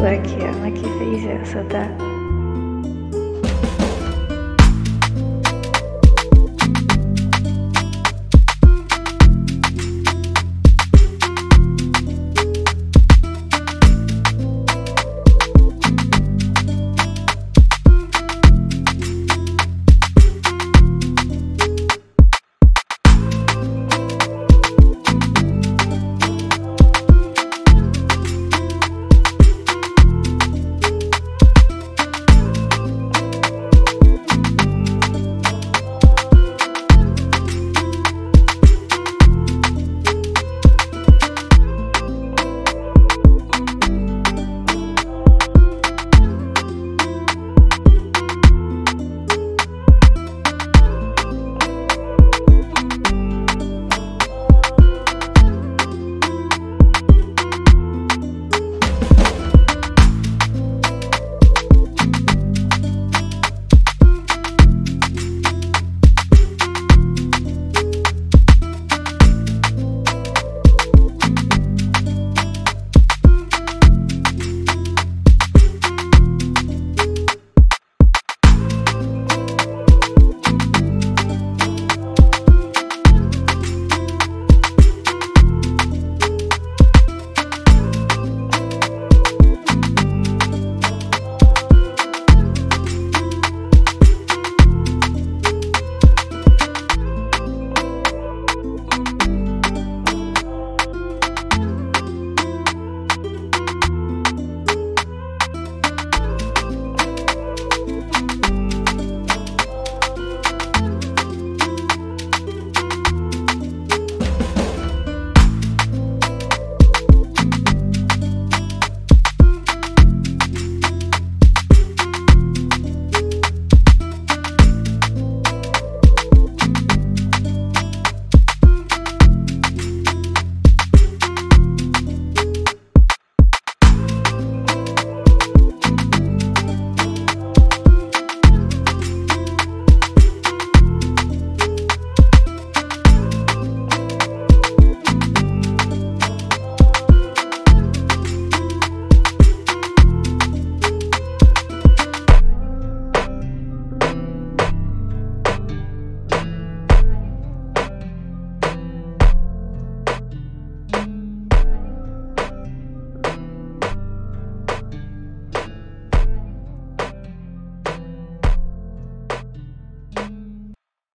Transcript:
Luciana que fez essa, tá?